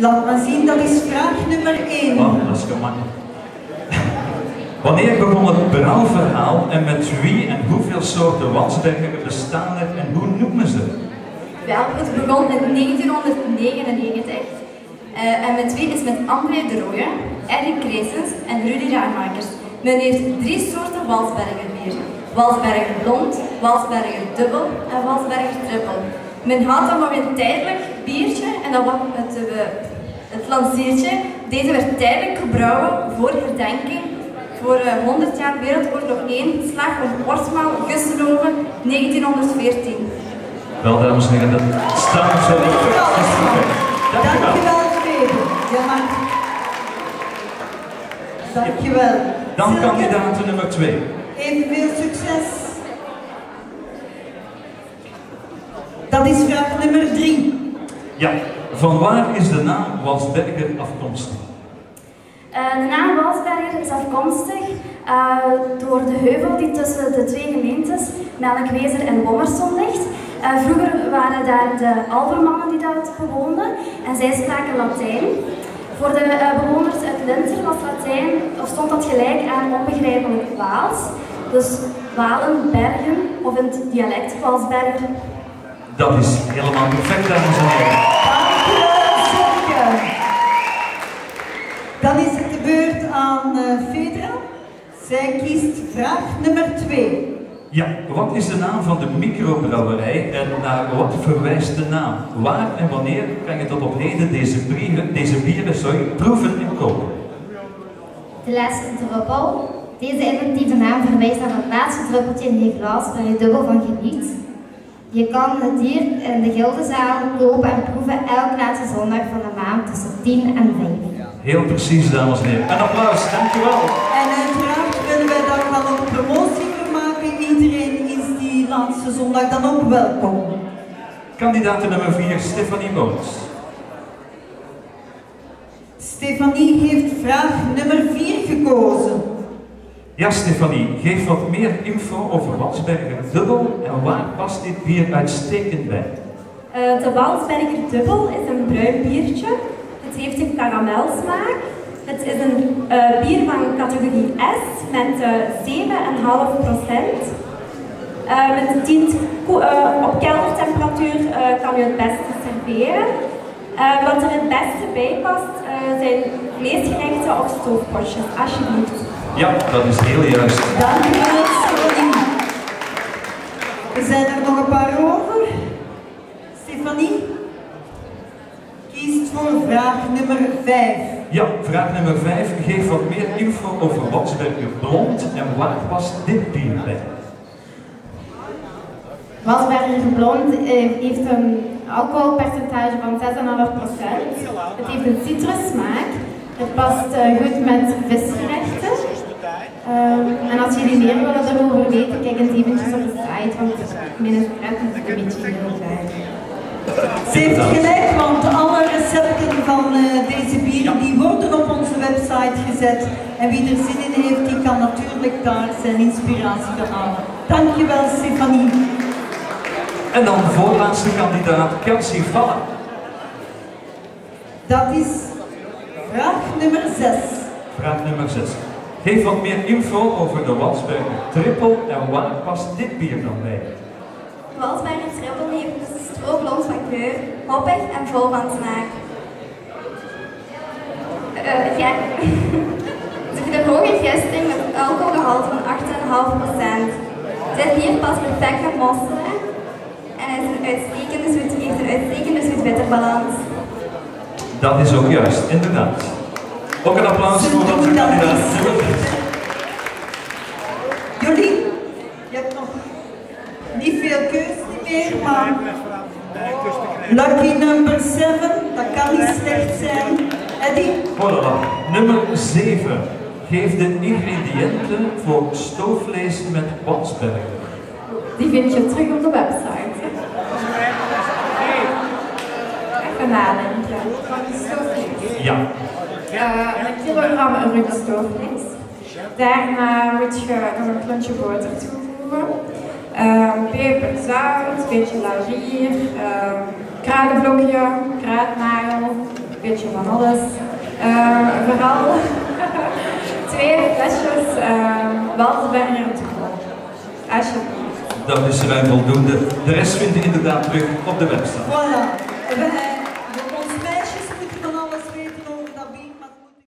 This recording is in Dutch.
Laat maar zien, dat is vraag nummer 1. Oh, dat is gemakkelijk. Wanneer begon het brouwverhaal en met wie en hoeveel soorten Wansbergen bestaan er en hoe noemen ze? Wel, het begon in 1999 uh, en met wie is met André de Rooije, Erik Kreesens en Rudy Raarmakers. Men heeft drie soorten Walsberger bier. Walsberger blond, Walsberger dubbel en Walsberger trippel. Men had dan nog een tijdelijk biertje en dat was het, uh, het lanceertje. Deze werd tijdelijk gebrouwen voor herdenking voor uh, 100 jaar Wereldoorlog 1, slag om Portsmouth, Gussenhoven, 1914. Wel, dames en heren, dat staat zo. Dankjewel, Steven. Ja, maar... Dankjewel. Dan kandidaat nummer 2. Evenveel succes. Dat is vraag nummer 3. Ja, van waar is de naam Walsberger afkomstig? Uh, de naam Walsberger is afkomstig uh, door de heuvel die tussen de twee gemeentes, Melkwezer en Bommerson, ligt. Uh, vroeger waren daar de Alvermannen die daar bewoonden en zij spraken Latijn. Voor de bewoners uit Linter was Latijn, of stond dat gelijk aan onbegrijpelijk Waals. Dus Walen, Bergen, of in het dialect Walsberger. Dat is helemaal perfect, dames en heren. Zij kiest vraag nummer 2. Ja, wat is de naam van de microbrouwerij en naar wat verwijst de naam? Waar en wanneer kan je tot op heden deze, bieren, deze bieren sorry, proeven en kopen? De laatste druppel. Deze inventieve naam verwijst naar het laatste druppeltje in je glas waar je dubbel van geniet. Je kan het hier in de Gildezaal kopen en proeven elke laatste zondag van de maand tussen 10 en 5. Heel precies, dames en heren. Een applaus, dankjewel. En uiteraard zondag dan ook welkom. Kandidaat nummer 4, Stefanie Boons. Stefanie heeft vraag nummer 4 gekozen. Ja, Stefanie, geef wat meer info over Walsberger Dubbel en waar past dit bier uitstekend bij? Uh, de Walsberger Dubbel is een bruin biertje het heeft een karamelsmaak. Het is een uh, bier van categorie S met uh, 7,5 procent. Uh, met 10 op keldertemperatuur kan u het beste serveren. wat er het beste bij past zijn vleesgerechten of stoofpotjes, alsjeblieft. Ja, dat is heel juist. Dank u wel, Er zijn er nog een paar over. Stefanie? kiest voor vraag nummer 5. Ja, vraag nummer 5. Geef wat meer info over Watsberger Blond en waar past dit bier bij? Wasberger Blond eh, heeft een alcoholpercentage van 6,5%. Het heeft een citrussmaak. Het past uh, goed met visgerechten. Um, en als jullie meer willen erover weten, kijk eens eventjes op de site, want mijn is een beetje heel. Ze heeft gelijk, want alle recepten van uh, deze bieren die worden op onze website gezet. En wie er zin in heeft, die kan natuurlijk daar zijn inspiratie van halen. Dankjewel Stefanie. En dan de voorlaatste kandidaat, Kelsey Vallen. Dat is vraag nummer 6. Vraag nummer 6. Geef wat meer info over de Walsberger Triple en waar past dit bier dan bij? Walsberger Triple heeft stroopblond van kleur, hoppig en vol van smaak. Uh, ja. Een hoge gisting met een alcoholgehalte van 8,5%. Dit bier past perfect met mosselen en is een uitstekende zoet, heeft een uitstekende zoet-bitterbalans. Dat is ook juist, inderdaad. Ook een applaus voor onze kandidaat. Jolien, je hebt nog niet veel keus meer, maar lucky number 7, dat kan niet slecht zijn. Eddie? Voilà, nummer 7. Geef de ingrediënten voor stoofvlees met Wansberg. Die vind je terug op de website. Stoofvlees. Ja. Uh, een kilogram rundstoofvlees. Daarna moet je nog een klontje boter toevoegen. Um, peper, zout, een beetje laurier, um, kruidenblokje, kruidnagel, beetje van alles. Uh, vooral twee flesjes uh, Walsberger Alsjeblieft. Dat is ruim voldoende. De rest vindt u inderdaad terug op de website. Voilà.